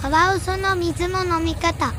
カワウソの水の飲み方。